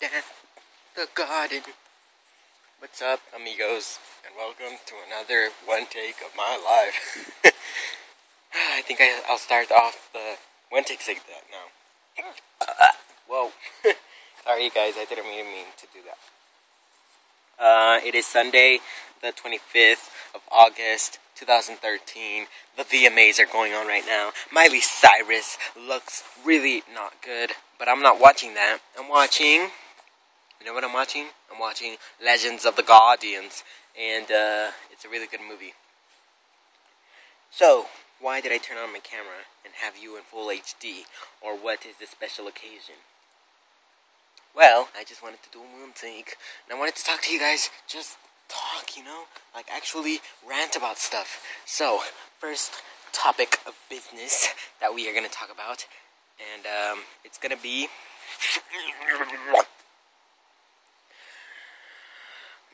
down the garden. What's up, amigos, and welcome to another one take of my life. I think I, will start off the one take like that now. whoa. Sorry, guys, I didn't mean, mean to do that. Uh, it is Sunday, the 25th of August, 2013. The VMAs are going on right now. Miley Cyrus looks really not good, but I'm not watching that. I'm watching. You know what I'm watching? I'm watching Legends of the Guardians, and uh, it's a really good movie. So, why did I turn on my camera and have you in full HD? Or what is the special occasion? Well, I just wanted to do a room take, and I wanted to talk to you guys just talk, you know? Like actually rant about stuff. So, first topic of business that we are to talk about, and um, it's to be.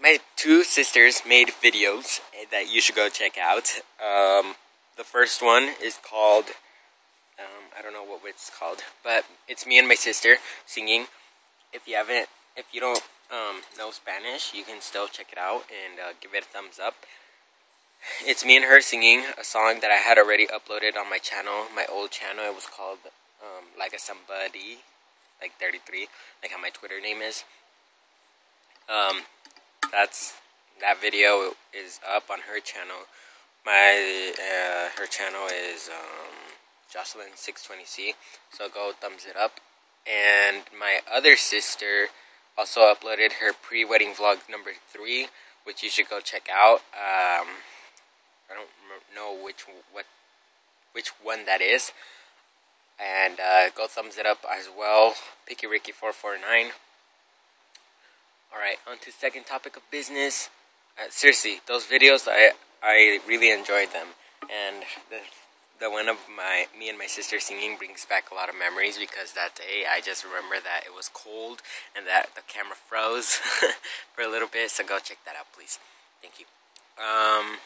My two sisters made videos that you should go check out. Um, the first one is called. Um, I don't know what it's called, but it's me and my sister singing. If you haven't, if you don't um, know Spanish, you can still check it out and uh, give it a thumbs up. It's me and her singing a song that I had already uploaded on my channel, my old channel. It was called um, Like a Somebody, like 33, like how my Twitter name is. Um, that's that video is up on her channel. My uh, her channel is um, Jocelyn620C, so go thumbs it up. And my other sister also uploaded her pre-wedding vlog number three, which you should go check out. Um, I don't know which what which one that is, and uh, go thumbs it up as well. Picky Ricky four four nine. All right, on to second topic of business. Uh, seriously, those videos I I really enjoyed them, and the the one of my me and my sister singing brings back a lot of memories because that day I just remember that it was cold and that the camera froze for a little bit. So go check that out, please. Thank you. Um.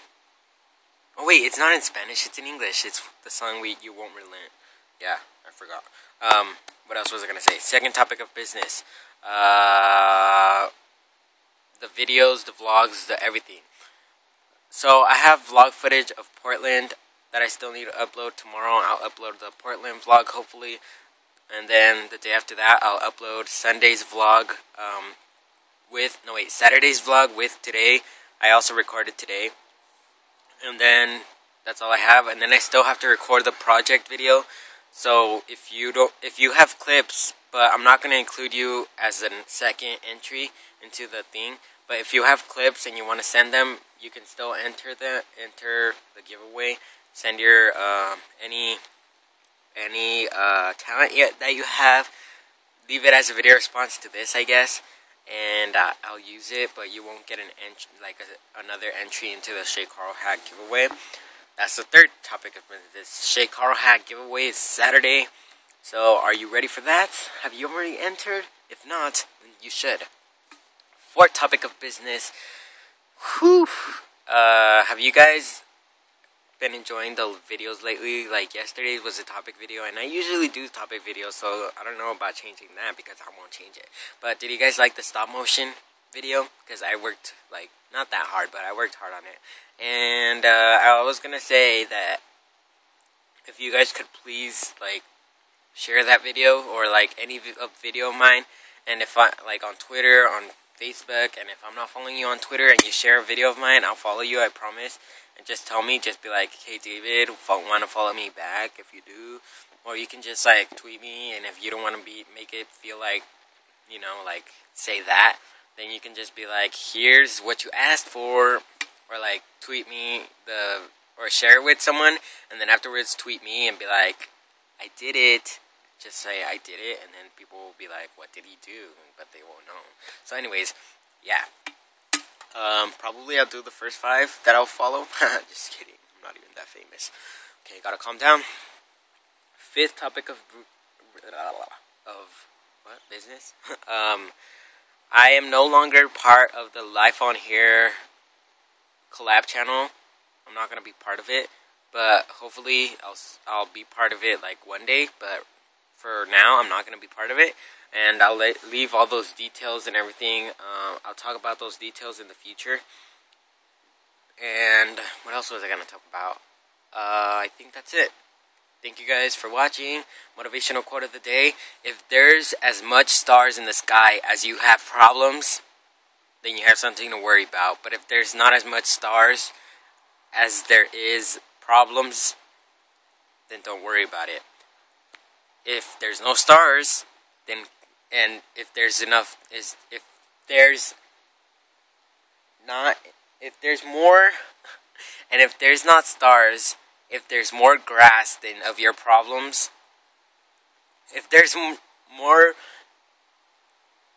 Oh wait, it's not in Spanish. It's in English. It's the song we you won't relent. Yeah, I forgot. Um. What else was I gonna say? Second topic of business. Uh. The videos, the vlogs, the everything. So I have vlog footage of Portland that I still need to upload tomorrow. I'll upload the Portland vlog hopefully, and then the day after that I'll upload Sunday's vlog um, with no wait Saturday's vlog with today. I also recorded today, and then that's all I have. And then I still have to record the project video. So if you don't, if you have clips, but I'm not gonna include you as a second entry into the thing. But if you have clips and you want to send them, you can still enter the enter the giveaway send your uh, any any uh, talent yet that you have. Leave it as a video response to this, I guess, and uh, I'll use it. But you won't get an ent- like a, another entry into the Shay Carl hat giveaway. That's the third topic of this Shay Carl hat giveaway is Saturday. So, are you ready for that? Have you already entered? If not, then you should. Fourth topic of business. Whew. Uh, have you guys been enjoying the videos lately. Like yesterday was a topic video, and I usually do topic videos, so I don't know about changing that because I won't change it. But did you guys like the stop motion video? Because I worked like not that hard, but I worked hard on it. And uh, I was gonna say that if you guys could please like share that video or like any video of mine, and if I like on Twitter on Facebook, and if I'm not following you on Twitter and you share a video of mine, I'll follow you. I promise and just tell me, just be like, hey David, want to follow me back if you do, or you can just like tweet me, and if you don't want to be make it feel like, you know, like say that, then you can just be like, here's what you asked for, or like tweet me the or share it with someone, and then afterwards tweet me and be like, I did it. Just say I did it, and then people will be like, what did he do? But they won't know. So, anyways, yeah. Um, probably I'll do the first five that I'll follow. Just kidding. I'm not even that famous. Okay, gotta calm down. Fifth topic of of what business? um, I am no longer part of the Life on Here collab channel. I'm not gonna be part of it, but hopefully I'll I'll be part of it like one day. But for now, I'm not going to be part of it. And I'll let, leave all those details and everything. Uh, I'll talk about those details in the future. And what else was I going to talk about? Uh, I think that's it. Thank you guys for watching. Motivational quote of the day. If there's as much stars in the sky as you have problems, then you have something to worry about. But if there's not as much stars as there is problems, then don't worry about it. If there's no stars, then and if there's enough is if there's not if there's more and if there's not stars, if there's more grass than of your problems, if there's m- more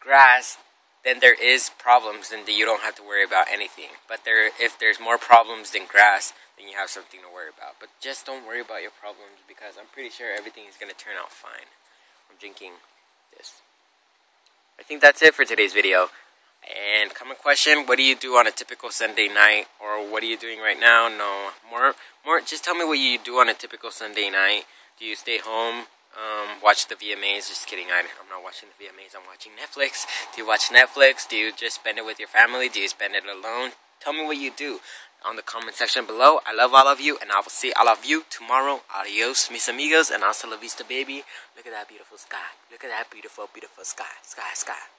grass then there is problems and you don't have to worry about anything. But there, if there's more problems than grass, then you have something to worry about. But just don't worry about your problems because I'm pretty sure everything is going to turn out fine. I'm drinking this. I think that's it for today's video. And comment question, what do you do on a typical Sunday night? Or what are you doing right now? No, more, more, just tell me what you do on a typical Sunday night. Do you stay home? um, watch the VMAs. Just kidding. I, I'm not watching the VMAs. I'm watching Netflix. Do you watch Netflix? Do you just spend it with your family? Do you spend it alone? Tell me what you do on the comment section below. I love all of you, and I will see all of you tomorrow. Adios, mis amigos, and hasta la vista, baby. Look at that beautiful sky. Look at that beautiful, beautiful sky. Sky, sky.